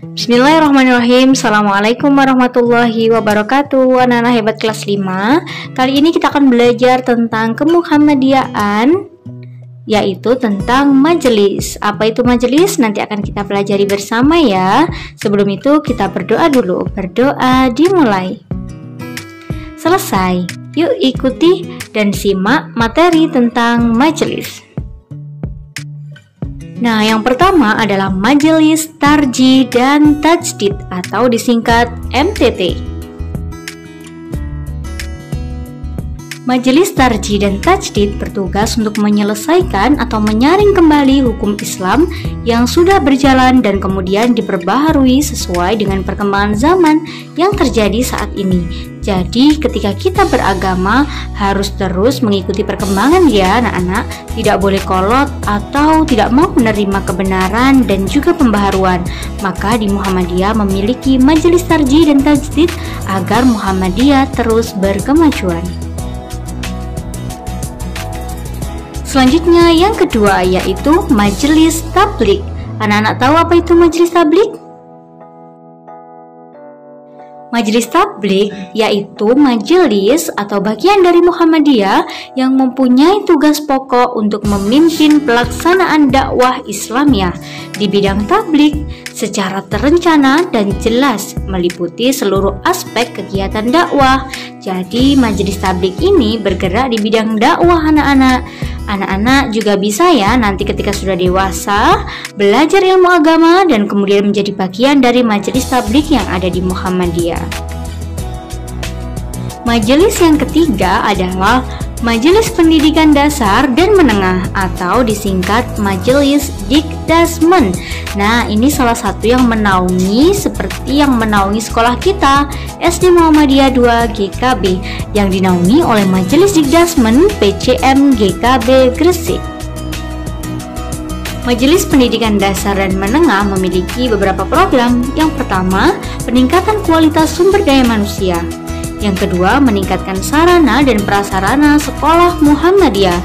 Bismillahirrahmanirrahim. Assalamualaikum warahmatullahi wabarakatuh. Anak-anak hebat kelas 5 Kali ini kita akan belajar tentang kemuhammadiyaan Yaitu tentang majelis. Apa itu majelis? Nanti akan kita pelajari bersama ya. Sebelum itu kita berdoa dulu. Berdoa dimulai. Selesai. Yuk ikuti dan simak materi tentang majelis Nah, yang pertama adalah Majelis Tarji dan Tajdid atau disingkat MTT. Majelis Tarji dan Tajdid bertugas untuk menyelesaikan atau menyaring kembali hukum Islam yang sudah berjalan dan kemudian diperbaharui sesuai dengan perkembangan zaman yang terjadi saat ini. Jadi, ketika kita beragama harus terus mengikuti perkembangan ya, anak-anak. Tidak boleh kolot atau tidak mau menerima kebenaran dan juga pembaharuan. Maka di Muhammadiyah memiliki majelis tarji dan tajdid agar Muhammadiyah terus berkemajuan. Selanjutnya yang kedua yaitu majelis tablik. Anak-anak tahu apa itu majelis tablik? Majelis tablik yaitu majelis atau bagian dari Muhammadiyah yang mempunyai tugas pokok untuk memimpin pelaksanaan dakwah Islamiyah di bidang tablik secara terencana dan jelas meliputi seluruh aspek kegiatan dakwah. Jadi majelis tablik ini bergerak di bidang dakwah anak-anak Anak-anak juga bisa ya nanti ketika sudah dewasa belajar ilmu agama dan kemudian menjadi bagian dari majelis tablik yang ada di Muhammadiyah. Majelis yang ketiga adalah Majelis Pendidikan Dasar dan Menengah atau disingkat Majelis Dikdasmen. Nah, ini salah satu yang menaungi seperti yang menaungi sekolah kita SD Muhammadiyah 2 GKB yang dinaungi oleh Majelis Dikdasmen PCM GKB Gresik. Majelis Pendidikan Dasar dan Menengah memiliki beberapa program. Yang pertama, peningkatan kualitas sumber daya manusia. Yang kedua, meningkatkan sarana dan prasarana sekolah Muhammadiyah.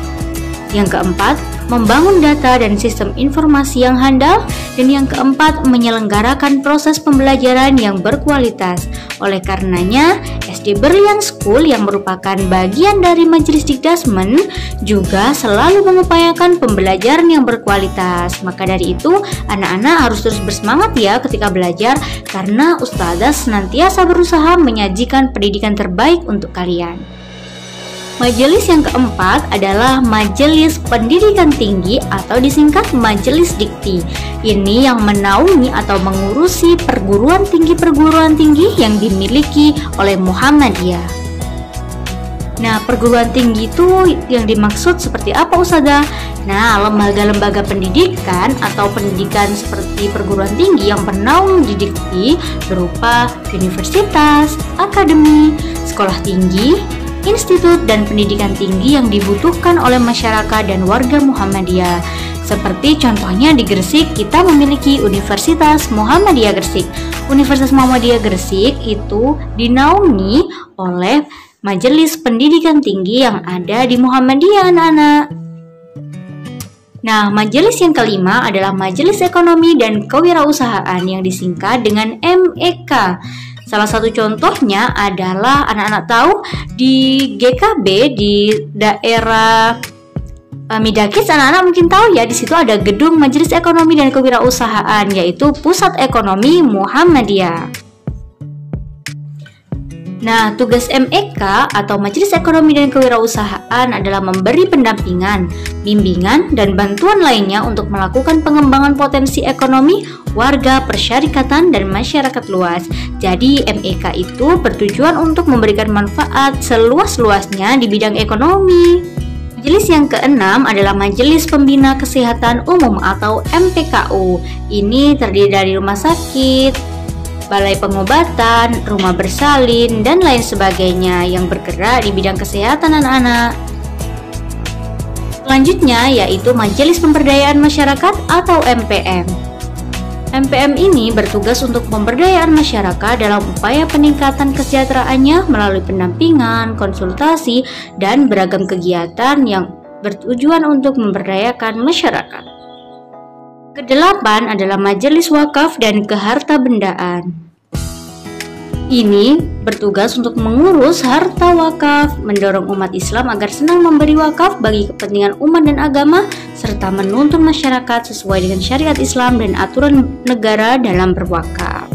Yang keempat, membangun data dan sistem informasi yang handal, dan yang keempat, menyelenggarakan proses pembelajaran yang berkualitas. Oleh karenanya, SD Berlian School yang merupakan bagian dari Majelis Dikdasmen juga selalu mengupayakan pembelajaran yang berkualitas. Maka dari itu, anak-anak harus terus bersemangat ya ketika belajar karena ustazah senantiasa berusaha menyajikan pendidikan terbaik untuk kalian. Majelis yang keempat adalah Majelis Pendidikan Tinggi atau disingkat Majelis Dikti. Ini yang menaungi atau mengurusi perguruan tinggi-perguruan tinggi yang dimiliki oleh Muhammadiyah. Nah, perguruan tinggi itu yang dimaksud seperti apa Usada? Nah, lembaga-lembaga pendidikan atau pendidikan seperti perguruan tinggi yang menaungi didikti berupa universitas, akademi, sekolah tinggi, institut dan pendidikan tinggi yang dibutuhkan oleh masyarakat dan warga Muhammadiyah. Seperti contohnya di Gresik, kita memiliki Universitas Muhammadiyah Gresik. Universitas Muhammadiyah Gresik itu dinaungi oleh Majelis Pendidikan Tinggi yang ada di Muhammadiyah anak-anak. Nah, majelis yang kelima adalah Majelis Ekonomi dan Kewirausahaan yang disingkat dengan MEK. Salah satu contohnya adalah anak-anak tahu di GKB di daerah uh, Midakis anak-anak mungkin tahu ya di situ ada gedung Majelis Ekonomi dan Kewirausahaan yaitu Pusat Ekonomi Muhammadiyah. Nah, tugas MEK atau Majelis Ekonomi dan Kewirausahaan adalah memberi pendampingan, bimbingan, dan bantuan lainnya untuk melakukan pengembangan potensi ekonomi warga, persyarikatan, dan masyarakat luas. Jadi, MEK itu bertujuan untuk memberikan manfaat seluas-luasnya di bidang ekonomi. Majelis yang keenam adalah Majelis Pembina Kesehatan Umum atau MPKU. Ini terdiri dari rumah sakit, balai pengobatan, rumah bersalin, dan lain sebagainya yang bergerak di bidang kesehatan anak-anak. Selanjutnya yaitu Majelis Pemberdayaan Masyarakat atau MPM. MPM ini bertugas untuk pemberdayaan masyarakat dalam upaya peningkatan kesejahteraannya melalui pendampingan, konsultasi, dan beragam kegiatan yang bertujuan untuk memberdayakan masyarakat. Kedelapan adalah Majelis Wakaf dan Kehartabendaan. Ini bertugas untuk mengurus harta wakaf, mendorong umat Islam agar senang memberi wakaf bagi kepentingan umat dan agama, serta menuntun masyarakat sesuai dengan syariat Islam dan aturan negara dalam berwakaf.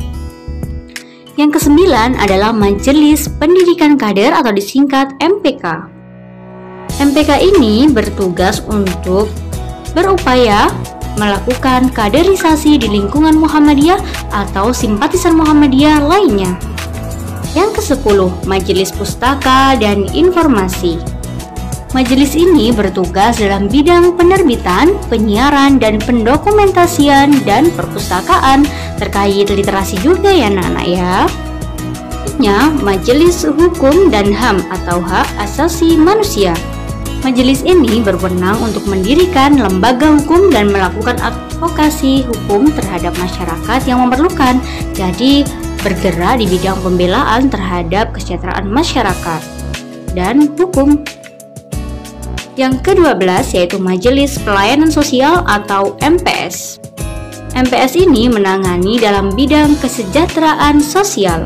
Yang kesembilan adalah Majelis Pendidikan Kader atau disingkat MPK. MPK ini bertugas untuk berupaya melakukan kaderisasi di lingkungan Muhammadiyah atau simpatisan Muhammadiyah lainnya. Yang ke-10, Majelis Pustaka dan Informasi. Majelis ini bertugas dalam bidang penerbitan, penyiaran, dan pendokumentasian dan perpustakaan terkait literasi juga ya anak-anak ya. Majelis Hukum dan HAM atau Hak Asasi Manusia. Majelis ini berwenang untuk mendirikan lembaga hukum dan melakukan advokasi hukum terhadap masyarakat yang memerlukan. Jadi, bergerak di bidang pembelaan terhadap kesejahteraan masyarakat dan hukum. Yang ke-12 yaitu Majelis Pelayanan Sosial atau MPS. MPS ini menangani dalam bidang kesejahteraan sosial.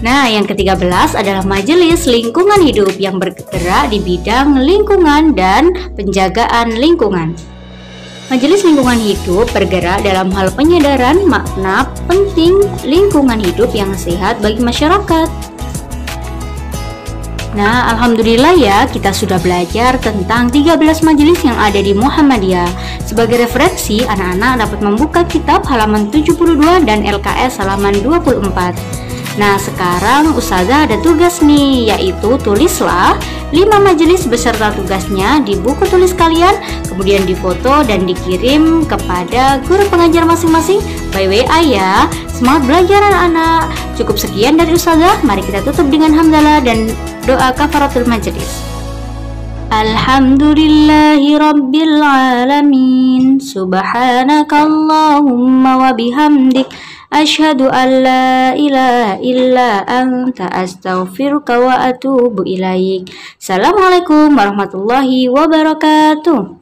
Nah, yang ke-13 adalah Majelis Lingkungan Hidup yang bergerak di bidang lingkungan dan penjagaan lingkungan. Majelis Lingkungan Hidup bergerak dalam hal penyadaran makna penting lingkungan hidup yang sehat bagi masyarakat. Nah, alhamdulillah ya, kita sudah belajar tentang 13 majelis yang ada di Muhammadiyah. Sebagai referensi, anak-anak dapat membuka kitab halaman 72 dan LKS halaman 24. Nah, sekarang Ustazah ada tugas nih, yaitu tulislah 5 majelis beserta tugasnya di buku tulis kalian, kemudian difoto dan dikirim kepada guru pengajar masing-masing by WA ya. Semangat belajar anak-anak. Cukup sekian dari Ustazah, mari kita tutup dengan hamdalah dan doa kafaratul majelis. Alhamdulillahi Rabbil Alamin Subhanakallahumma wa bihamdik Ashhadu an la ilaha illa anta astaghfiruka wa atubu ilaik. Assalamualaikum warahmatullahi wabarakatuh.